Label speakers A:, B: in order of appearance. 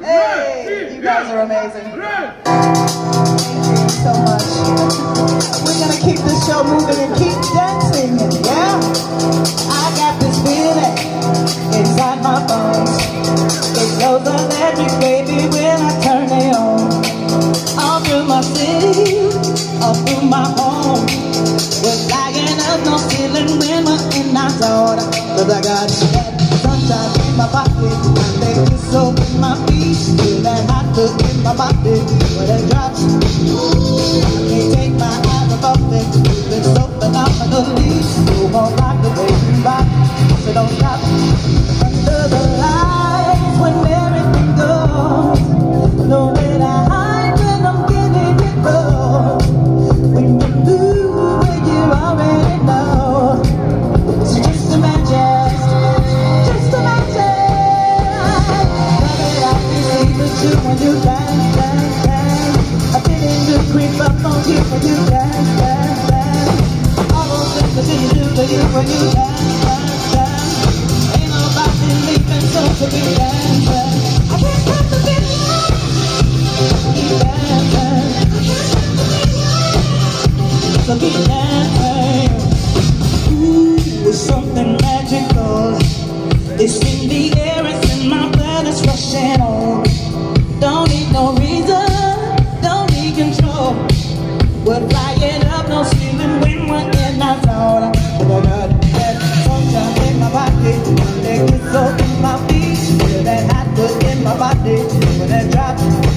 A: Hey, you guys are amazing. Thank you so much. We're gonna keep this show moving and keep dancing, yeah? I got this feeling inside my bones. It goes electric, baby, when I turn it on. All through my city, all through my home. Cause I got that sunshine in my pocket. I think it's so in my feet Feel that hot look in my body when it drops. I can't take my eyes off it. Moving so phenomenally. You won't like the way you rock, so don't stop. Under the lights when you dance, dance, dance. Ain't nobody leaving, so to be. I can't stop dancing. Ooh, it's something magical. It's in the air, it's in my blood, it's rushing on. Don't need no reason, don't need control. We're flying. that drop.